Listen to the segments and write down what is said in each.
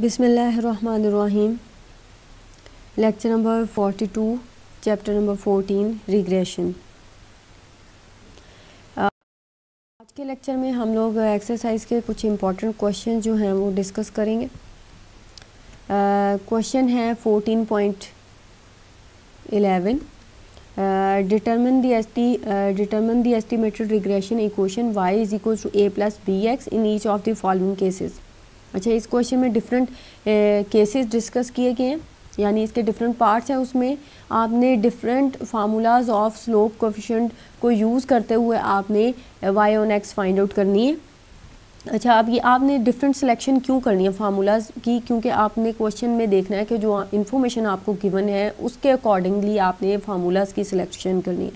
बिसमीम lecture number forty two chapter number fourteen regression आज के लेक्चर में हम लोग एक्सरसाइज के कुछ इम्पोर्टेंट क्वेश्चन जो हैं वो डिस्कस करेंगे। क्वेश्चन है fourteen point determine the Estee determine the estimated regression equation y is equal to a plus b x in each of the following cases अच्छा इस क्वेश्चन में डिफरेंट केसेस डिस्कस किए गए हैं। यानी इसके डिफरेंट पार्ट्स हैं उसमें। आपने different formulas of slope coefficient को यूज़ करते हुए आपने y on x find out करनी है। अच्छा आप ये आपने डिफरेंट सिलेक्शन क्यों करनी है फार्मूलाज की? क्योंकि आपने क्वेश्चन में देखना है कि जो इन्फॉर्मेशन आपको गिवन है, उसके अकॉर्डिंगली आपने फार्मूलाज की सिलेक्शन करनी है।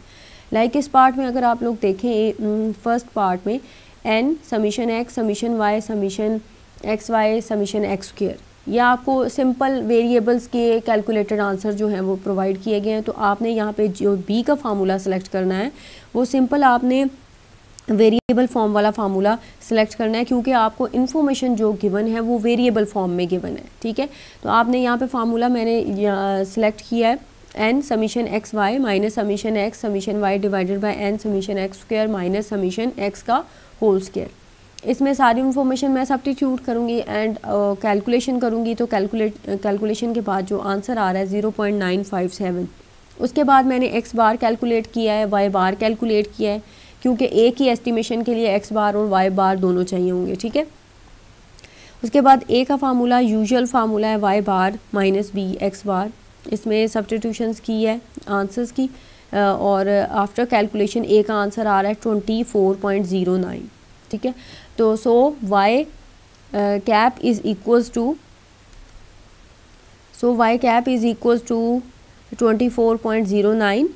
लाइक like इस पार्ट में अगर आप लोग देखें फ़र्स्ट पार्ट में n summation x summation y summation x y summation x square या आपको सिंपल वेरिएबल्स के कैलकुलेटेड आंसर जो हैं वो प्रोवाइड किए गए हैं। तो आपने यहाँ पे जो बी का फार्मूला सेलेक्ट करना है, वो सिंपल आपने वेरिएबल फॉर्म वाला फार्मूला सेलेक्ट करना है, क्योंकि आपको इन्फॉर्मेशन जो गिवन है वो वेरिएबल फॉर्म में गिवन है, ठीक है? तो आपने यहाँ पे फार्मूला मैंने सेलेक्ट किया है n summation x y minus summation x summation y divided by n summation x square minus summation x का होल स्क्र इसमें सारी इन्फॉर्मेशन मैं सब्टीट्यूट करूँगी एंड कैलकुलेशन करूँगी तो कैलकुलेट कैलकुलेशन के बाद जो आंसर आ रहा है zero point nine five seven उसके बाद मैंने एक्स बार कैलकुलेट किया है वाई बार कैलकुलेट किया है, क्योंकि एक ही एस्टिमेशन के लिए एक्स बार और वाई बार दोनों चाहिए होंगे, ठीक है? उसके बाद ए का फार्मूला यूजुअल फार्मूला है y bar minus b x bar इसमें सब्सटीट्यूशंस की है आंसर्स की और आफ्टर कैलकुलेशन ए का आंसर आ रहा है twenty four point zero nine ठीक है? तो so y cap is equals to so y cap is equals to twenty four point zero nine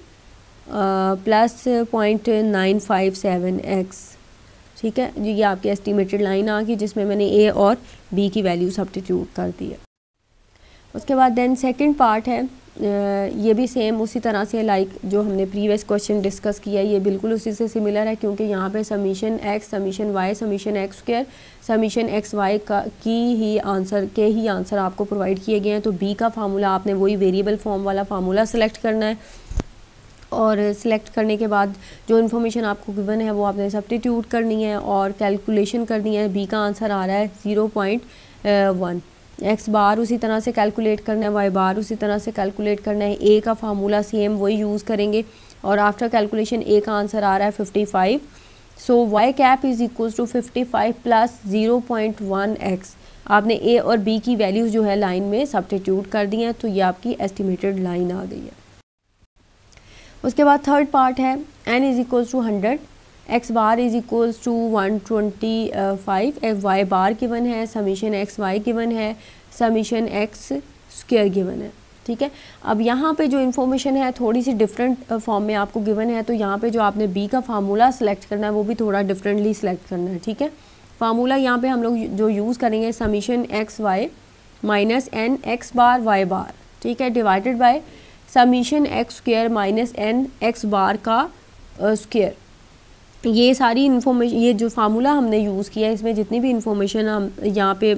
plus point nine five seven x ठीक है? जी, ये आपकी एस्टिमेटेड लाइन आ गई, जिसमें मैंने ए और बी की वैल्यू सब्टीट्यूट कर दी है। उसके बाद देन सेकंड पार्ट है। ये भी सेम उसी तरह से लाइक जो हमने प्रीवियस क्वेश्चन डिस्कस किया, ये बिल्कुल उसी से सिमिलर है, क्योंकि यहाँ पे summation x summation y summation x square summation x y का, की ही आंसर के ही आंसर आपको प्रोवाइड किए गए हैं। तो बी का फार्मूला आपने वही वेरिएबल फॉर्म वाला फार्मूला सेलेक्ट करना है। और सिलेक्ट करने के बाद जो इन्फॉर्मेशन आपको गिवन है, वो आपने सब्टीट्यूट करनी है और कैलकुलेशन करनी है। बी का आंसर आ रहा है zero point one x bar उसी तरह से कैलकुलेट करना है वाई बार उसी तरह से कैलकुलेट करना है। ए का फार्मूला सेम वही यूज़ करेंगे और आफ्टर कैलकुलेशन ए का आंसर आ रहा है fifty five so y cap is equal to fifty five plus zero point one x आपने ए और बी की वैल्यूज़ जो है लाइन में सब्टीट्यूट कर दी हैं तो ये आपकी एस्टिमेटेड लाइन आ गई है। उसके बाद थर्ड पार्ट है n is equals to hundred x bar is equals to one twenty five y bar given है समीशन एक्स वाई गिवन है समीशन एक्स स्क्र गिवन है। ठीक है? अब यहाँ पे जो इन्फॉर्मेशन है, थोड़ी सी डिफरेंट फॉर्म में आपको गिवन है तो यहाँ पे जो आपने बी का फार्मूला सेलेक्ट करना है, वो भी थोड़ा डिफरेंटली सेलेक्ट करना है। ठीक है? फार्मूला यहाँ पे हम लोग जो यूज़ करेंगे summation x y minus n x bar y bar ठीक है? Divided by summation x square minus n x bar का स्क्र ये सारी इन्फॉर्मेशन ये जो फार्मूला हमने यूज़ किया है इसमें जितनी भी इन्फॉर्मेशन हम यहाँ पे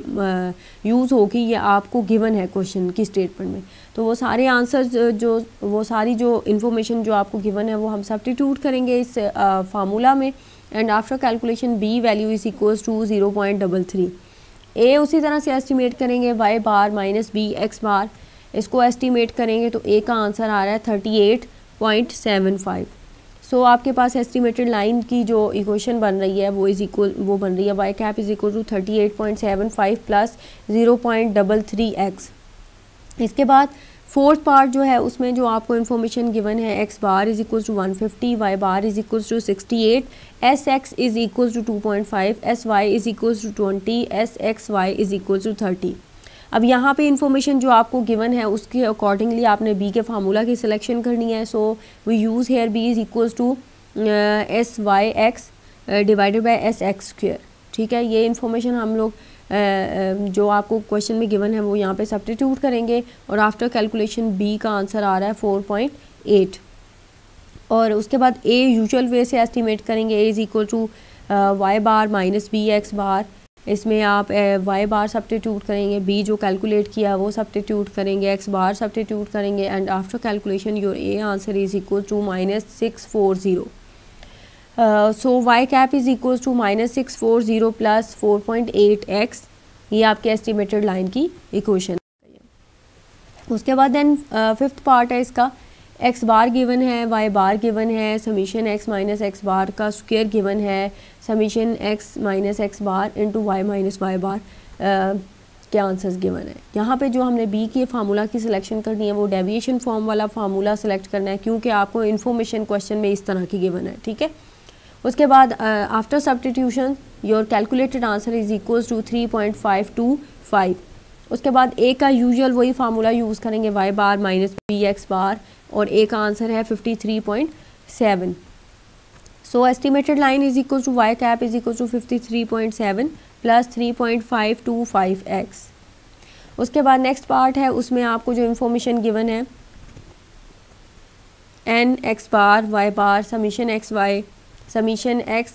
यूज़ होगी, ये आपको गिवन है क्वेश्चन की स्टेटमेंट में। तो वो सारे आंसर्स जो, वो सारी जो इन्फॉर्मेशन जो आपको गिवन है, वो हम सब्टीट्यूट करेंगे इस फार्मूला में। And after calculation b value is equals to zero point double three a उसी तरह से एस्टिमेट करेंगे y bar minus b x bar इसको एस्टिमेट करेंगे तो ए का आंसर आ रहा है thirty eight point seven five so so, आपके पास एस्टिमेटेड लाइन की जो इक्वेशन बन रही है वो इज़ इक्वल वो बन रही है y cap is equal to thirty eight point seven five plus zero point double three x इसके बाद फोर्थ पार्ट जो है उसमें जो आपको इन्फॉर्मेशन गिवन है x bar is equal to one fifty y bar is equal to sixty eight s x is equal to two point five s y is equal to twenty s x y is equal to thirty अब यहाँ पे information जो आपको given है उसके accordingly आपने B के formula की सिलेक्शन करनी है. So we use here b is equals to s y x divided by s x square ठीक है? ये इन्फॉर्मेशन हम लोग uh, uh, जो आपको क्वेश्चन में गिवन है वो यहाँ पे सब्टीट्यूट करेंगे और आफ्टर कैलकुलेशन बी का आंसर आ रहा है फोर पॉइंट एट और उसके बाद ए यूजुअल वे से एस्टिमेट करेंगे. A is equal to y bar minus b x bar इसमें आप वाई बार सब्टीट्यूट करेंगे बी जो कैलकुलेट किया वो सब्टीट्यूट करेंगे एक्स बार सब्टीट्यूट करेंगे and after calculation your a answer is equal to minus six four zero so y cap is equal to minus six four zero plus four point eight x ये आपके estimated line की equation उसके बाद then fifth part है इसका। X bar given है Y bar given है summation x minus x bar का स्क्वेयर गिवन है summation x minus x bar into y minus y bar के आंसर्स गिवन है। यहाँ पे जो हमने बी के फार्मूला की सिलेक्शन करनी है, वो डेविएशन फॉर्म वाला फार्मूला सेलेक्ट करना है, क्योंकि आपको इन्फॉर्मेशन क्वेश्चन में इस तरह की गिवन है, ठीक है? उसके बाद after substitution your calculated answer is equals to three point five two five उसके बाद ए का यूजुअल वही फार्मूला यूज़ करेंगे y bar minus b x bar और ए का आंसर है fifty three point seven so estimated line is equal to y cap is equal to fifty three point seven plus three point five two five x उसके बाद next part है, उसमें आपको जो information given है n x bar y bar summation x y summation x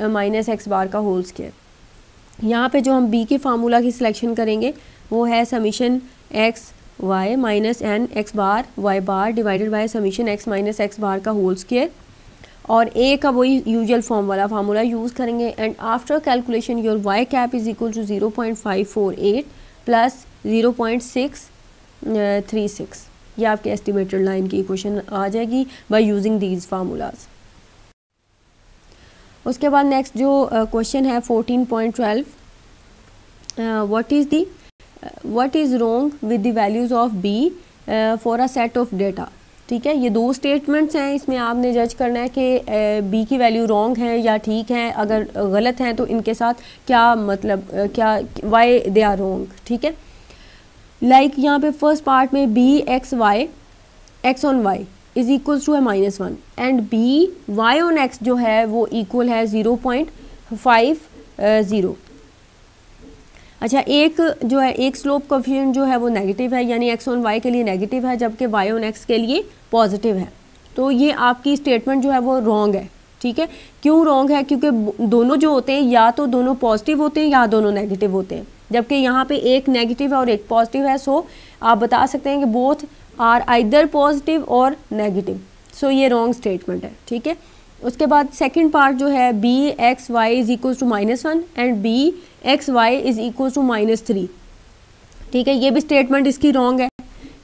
minus x bar का whole square यहाँ पे जो हम बी के फार्मूला की सिलेक्शन करेंगे, वो है summation x y minus n x bar y bar divided by summation x minus x bar का होल स्केयर और ए का वही यूजल फॉर्म वाला फार्मूला यूज़ करेंगे. And after calculation your y cap is equal to zero point five four eight plus zero point six three six ये आपके estimated line की equation आ जाएगी बाय यूजिंग दीज फार्मूलाज उसके बाद next जो क्वेश्चन uh, है fourteen point twelve what is the what is wrong with the values of b for a set of data ठीक है? ये दो स्टेटमेंट्स हैं इसमें आपने जज करना है कि बी uh, की वैल्यू रॉन्ग है या ठीक है? अगर गलत हैं तो इनके साथ क्या मतलब uh, क्या वाई दे आर रोंग ठीक है? लाइक यहाँ पे फ़र्स्ट पार्ट में b x y x on y is equal to है minus one and b y on x जो है वो इक्वल है ज़ीरो पॉइंट फाइव ज़ीरो अच्छा एक जो है, एक स्लोप कोफिशिएंट जो है वो नेगेटिव है, यानी एक्स ऑन वाई के लिए नेगेटिव है, जबकि वाई ऑन एक्स के लिए पॉजिटिव है। तो ये आपकी स्टेटमेंट जो है वो रॉन्ग है, ठीक है? क्यों रॉन्ग है? क्योंकि दोनों जो होते हैं, या तो दोनों पॉजिटिव होते हैं, या दोनों नेगेटिव होते हैं। जबकि यहाँ पे एक नेगेटिव है और एक पॉजिटिव है सो आप बता सकते हैं कि बोथ आर आइदर पॉजिटिव और नेगेटिव सो ये रॉन्ग स्टेटमेंट है, ठीक है? उसके बाद सेकंड पार्ट जो है b x y is equal to minus one and b x y is equal to minus three ठीक है, ये भी स्टेटमेंट इसकी रॉन्ग है।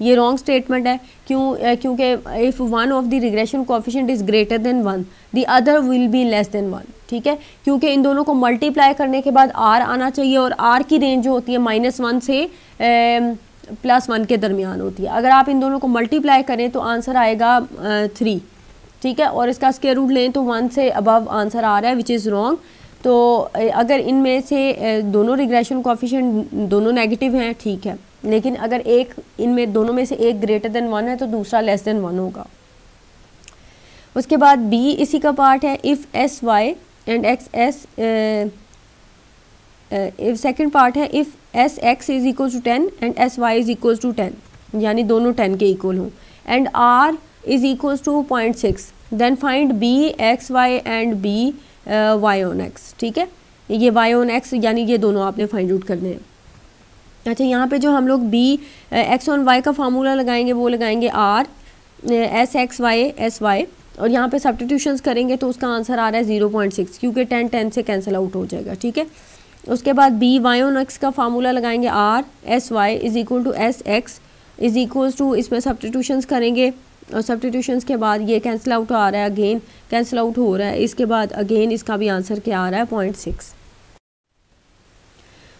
ये रॉन्ग स्टेटमेंट है, क्यों क्योंकि if one of the regression coefficient is greater than one the other will be less than one ठीक है, क्योंकि इन दोनों को मल्टीप्लाई करने के बाद आर आना चाहिए और आर की रेंज जो होती है माइनस वन से प्लस वन के दरमियान होती है। अगर आप इन दोनों को मल्टीप्लाई करें तो आंसर आएगा थ्री ठीक है? और इसका स्केयर रूट लें तो वन से अबव आंसर आ रहा है विच इज़ रॉन्ग तो अगर इनमें से दोनों रिग्रेशन कॉफिशेंट दोनों नेगेटिव हैं, ठीक है. लेकिन अगर एक, इनमें दोनों में से एक ग्रेटर देन वन है तो दूसरा लेस देन वन होगा. उसके बाद बी इसी का पार्ट है. If s y and x s second part है. If s x is equal to ten and s y is equal to ten यानी दोनों टेन के इक्वल हों. And r is equal to point six then find b x y and b y on x ठीक है? ये Y on x यानी ये दोनों आपने फाइंड आउट करने हैं। अच्छा यहाँ पे जो हम लोग बी एक्स ऑन वाई का फार्मूला लगाएँगे, वो लगाएँगे r s x y s y और यहाँ पे सब्टीट्यूशंस करेंगे तो उसका आंसर आ रहा है ज़ीरो पॉइंट सिक्स क्योंकि टेन टेन से कैंसिल आउट हो जाएगा, ठीक है? उसके बाद बी वाई ऑन एक्स का फार्मूला लगाएँगे r s y is equal to s x is equals to इसमें सब्टीट्यूशंस करेंगे। और सब्टीट्यूशंस के बाद ये कैंसिल आउट आ रहा है अगेन कैंसिल आउट हो रहा है। इसके बाद अगेन इसका भी आंसर क्या आ रहा है? पॉइंट सिक्स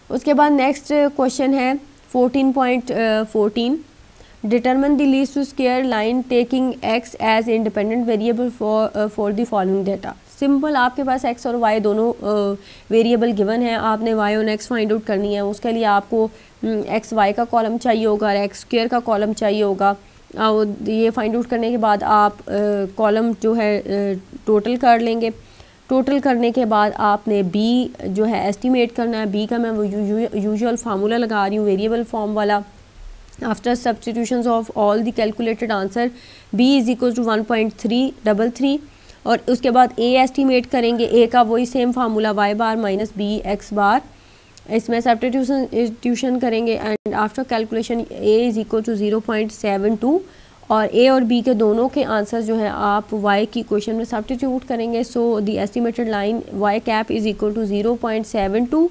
उसके बाद नेक्स्ट क्वेश्चन है fourteen point fourteen determine the least to square line taking x as independent variable for for the following data simple आपके पास एक्स और वाई दोनों वेरिएबल गिवन है। आपने y on x find out करनी है। उसके लिए आपको एक्स um, वाई का कॉलम चाहिए होगा और एक्स स्क्र का कॉलम चाहिए होगा। ये फाइंड आउट करने के बाद आप कॉलम जो है टोटल कर लेंगे। टोटल करने के बाद आपने बी जो है एस्टिमेट करना है। बी का मैं वो यूजुअल फार्मूला लगा रही हूँ वेरिएबल फॉर्म वाला। After substitution of all the calculated answer b is equal to one point three double three और उसके बाद ए एस्टिमेट करेंगे। ए का वही same formula y bar minus b x bar इसमें सब्टिट्यूशन ट्यूशन करेंगे and after calculation a is equal to zero point seven two और ए और बी के दोनों के आंसर जो है, आप वाई की क्वेश्चन में सब्टिट्यूट करेंगे so the estimated line y cap is equal to zero point seven two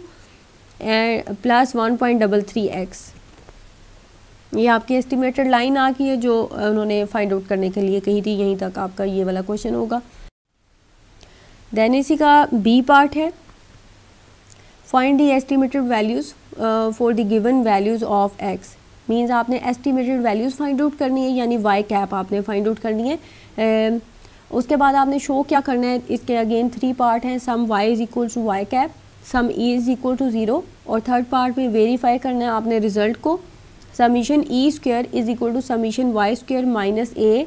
and plus one point double three x ये आपकी एस्टिमेटेड लाइन आ गई है जो उन्होंने फाइंड आउट करने के लिए कही थी, यहीं तक आपका ये वाला क्वेश्चन होगा। देन इसी का बी पार्ट है। Find the estimated values for the given values of x means आपने एस्टिमेटेड वैल्यूज़ फाइंड आउट करनी है यानी वाई कैप आपने फाइंड आउट करनी है. Uh, उसके बाद आपने शो क्या करना है? इसके अगेन थ्री पार्ट हैं. Sum y is equal to y cap sum e is equal to zero और थर्ड पार्ट में वेरीफाई करना है आपने रिज़ल्ट को. Summation e square is equal to summation y square minus a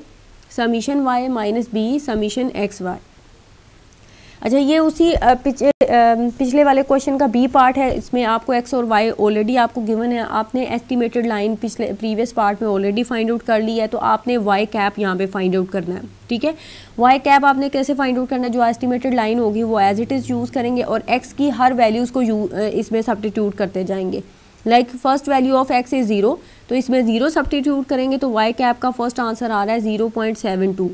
summation y minus b summation x y अच्छा ये उसी पिछले पिछले वाले क्वेश्चन का बी पार्ट है। इसमें आपको एक्स और वाई ऑलरेडी आपको गिवन है। आपने एस्टिमेटेड लाइन पिछले प्रीवियस पार्ट में ऑलरेडी फाइंड आउट कर ली है तो आपने वाई कैप यहाँ पे फाइंड आउट करना है। ठीक है? वाई कैप आपने कैसे फाइंड आउट करना है? जो एस्टिमेटेड लाइन होगी, वो एज इट इज़ यूज़ करेंगे और एक्स की हर वैल्यूज़ को इसमें सब्टीट्यूट करते जाएँगे। Like first value of x is zero तो इसमें ज़ीरो सब्टीट्यूट करेंगे तो वाई कैप का फ़र्स्ट आंसर आ रहा है ज़ीरो पॉइंट सेवन टू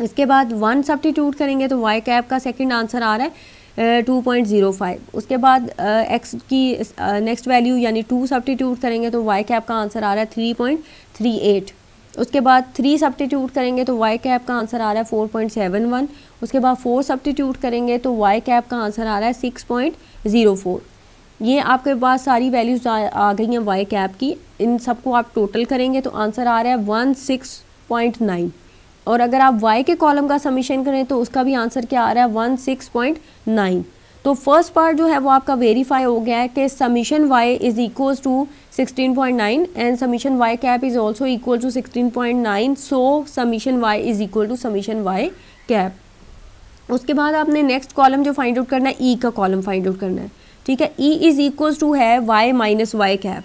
इसके बाद वन सब्टीट्यूट करेंगे तो वाई कैप का सेकंड आंसर आ रहा है टू पॉइंट ज़ीरो फाइव उसके बाद एक्स की नेक्स्ट वैल्यू यानी टू सब्टीट्यूट करेंगे तो वाई कैप का आंसर आ रहा है थ्री पॉइंट थ्री एट उसके बाद थ्री सब्टीट्यूट करेंगे तो वाई कैप का आंसर आ रहा है फोर पॉइंट सेवन वन उसके बाद फोर सब्टीट्यूट करेंगे तो वाई कैप का आंसर आ रहा है सिक्स पॉइंट ज़ीरो फोर ये आपके पास सारी वैल्यूज़ आ, आ गई हैं वाई कैप की. इन सबको आप टोटल करेंगे तो आंसर आ रहा है वन सिक्स पॉइंट नाइन और अगर आप वाई के कॉलम का समीशन करें तो उसका भी आंसर क्या आ रहा है? वन सिक्स पॉइंट नाइन तो फ़र्स्ट पार्ट जो है वो आपका वेरीफाई हो गया है कि summation y is equals to sixteen point nine and summation y cap is also equal to sixteen point nine so summation y is equal to summation y cap उसके बाद आपने नेक्स्ट कॉलम जो find out करना है e e का column find out करना है। ठीक है? ई इज़ इक्वल्स टू है y minus y cap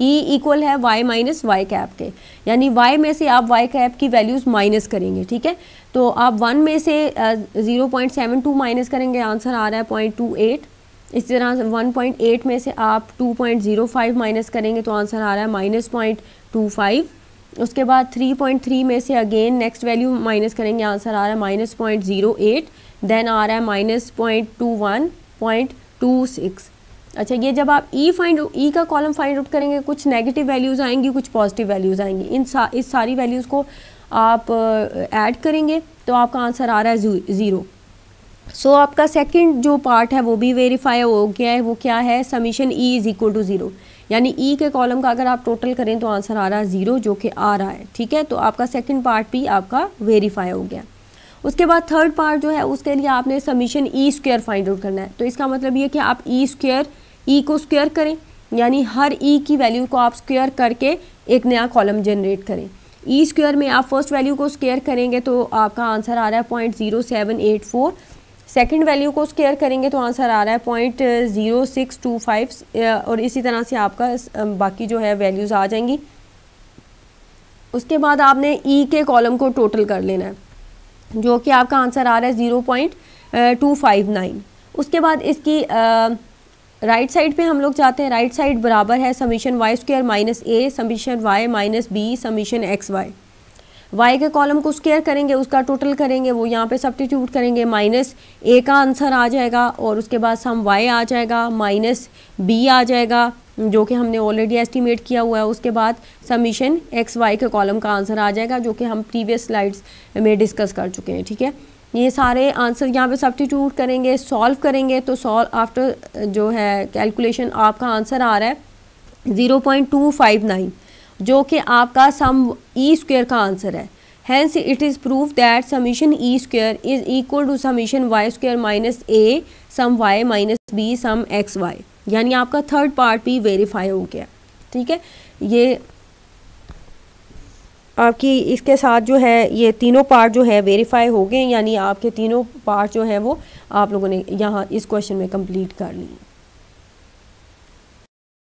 e equal है वाई माइनस वाई कैप के। यानी वाई में से आप वाई कैप की वैल्यूज़ माइनस करेंगे, ठीक है? तो आप वन में से zero point seven two minus करेंगे आंसर आ रहा है पॉइंट टू एट इस तरह वन पॉइंट एट में से आप two point zero five minus करेंगे तो आंसर आ रहा है माइनस पॉइंट टू फाइव उसके बाद थ्री पॉइंट थ्री में से अगेन नेक्स्ट वैल्यू माइनस करेंगे आंसर आ रहा है minus point zero eight then आ रहा है minus point two one point two six अच्छा ये जब आप ई फाइंड ई का कॉलम फाइंड आउट करेंगे कुछ नेगेटिव वैल्यूज़ आएँगी कुछ पॉजिटिव वैल्यूज़ आएँगी। इन सा इस सारी वैल्यूज़ को आप ऐड करेंगे तो आपका आंसर आ रहा है ज़ीरो सो so, आपका सेकंड जो पार्ट है वो भी वेरीफाई हो गया है वो क्या है? Summation e is equal to zero यानी ई e के कॉलम का अगर आप टोटल करें तो आंसर आ रहा है ज़ीरो जो कि आ रहा है ठीक है? तो आपका सेकंड पार्ट भी आपका वेरीफाई हो गया। उसके बाद थर्ड पार्ट जो है उसके लिए आपने summation e square find out करना है। तो इसका मतलब ये कि आप ई स्क्वेयर ई को स्क्वेयर करें, यानी हर ई की वैल्यू को आप स्क्वेयर करके एक नया कॉलम जनरेट करें। ई स्क्वेयर में आप फ़र्स्ट वैल्यू को स्क्वेयर करेंगे तो आपका आंसर आ रहा है point zero seven eight four second value को स्क्वेयर करेंगे तो आंसर आ रहा है point zero six two five और इसी तरह से आपका बाकी जो है वैल्यूज़ आ जाएँगी। उसके बाद आपने ई e के कॉलम को टोटल कर लेना है, जो कि आपका आंसर आ रहा है zero point two five nine उसके बाद इसकी राइट साइड पे हम लोग चाहते हैं। राइट साइड बराबर है summation y square minus a summation y minus b summation x y y के कॉलम को स्क्र करेंगे, उसका टोटल करेंगे, वो यहाँ पे सब्टीट्यूट करेंगे। माइनस ए का आंसर आ जाएगा और उसके बाद सम वाई आ जाएगा माइनस बी आ जाएगा, जो कि हमने ऑलरेडी एस्टिमेट किया हुआ है। उसके बाद समीशन एक्स वाई के कॉलम का आंसर आ जाएगा, जो कि हम प्रीवियस स्लाइड्स में डिस्कस कर चुके हैं, ठीक है? ये सारे आंसर यहाँ पे सब्टीट्यूट करेंगे सॉल्व करेंगे तो सॉल्व आफ्टर जो है कैलकुलेशन आपका आंसर आ रहा है zero point two five nine जो कि आपका सम ई स्क्वेयर का आंसर है। Hence it is proof that summation e square is equal to summation y square minus a sum y minus b sum x y यानी आपका third part भी verify हो गया। ठीक है? ये आपकी इसके साथ जो है, ये तीनों पार्ट जो है वेरीफाई हो गए, यानी आपके तीनों पार्ट जो है वो आप लोगों ने यहाँ इस क्वेश्चन में कंप्लीट कर ली